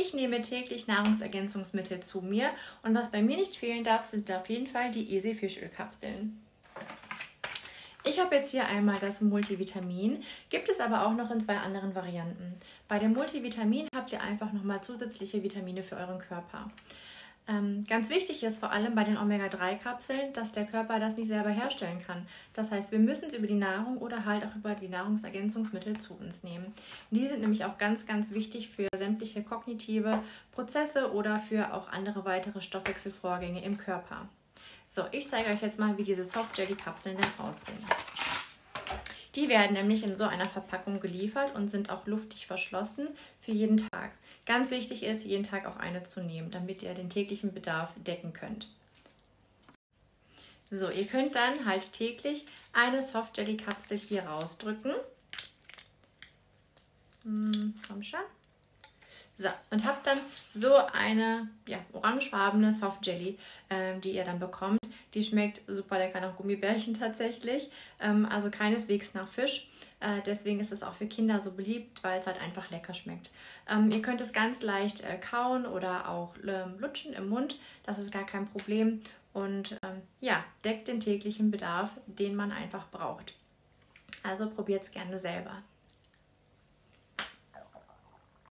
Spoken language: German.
Ich nehme täglich Nahrungsergänzungsmittel zu mir und was bei mir nicht fehlen darf, sind auf jeden Fall die Easy Fischölkapseln. Ich habe jetzt hier einmal das Multivitamin, gibt es aber auch noch in zwei anderen Varianten. Bei dem Multivitamin habt ihr einfach nochmal zusätzliche Vitamine für euren Körper. Ähm, ganz wichtig ist vor allem bei den Omega-3-Kapseln, dass der Körper das nicht selber herstellen kann. Das heißt, wir müssen es über die Nahrung oder halt auch über die Nahrungsergänzungsmittel zu uns nehmen. Die sind nämlich auch ganz, ganz wichtig für sämtliche kognitive Prozesse oder für auch andere weitere Stoffwechselvorgänge im Körper. So, ich zeige euch jetzt mal, wie diese Soft Jelly Kapseln denn aussehen. Die werden nämlich in so einer Verpackung geliefert und sind auch luftig verschlossen für jeden Tag. Ganz wichtig ist, jeden Tag auch eine zu nehmen, damit ihr den täglichen Bedarf decken könnt. So, ihr könnt dann halt täglich eine Soft Jelly Kapsel hier rausdrücken. Hm, komm schon. So, und habt dann so eine ja, orangefarbene Soft Jelly, äh, die ihr dann bekommt. Die schmeckt super lecker nach Gummibärchen tatsächlich, ähm, also keineswegs nach Fisch. Äh, deswegen ist es auch für Kinder so beliebt, weil es halt einfach lecker schmeckt. Ähm, ihr könnt es ganz leicht äh, kauen oder auch ähm, lutschen im Mund, das ist gar kein Problem. Und ähm, ja, deckt den täglichen Bedarf, den man einfach braucht. Also probiert es gerne selber.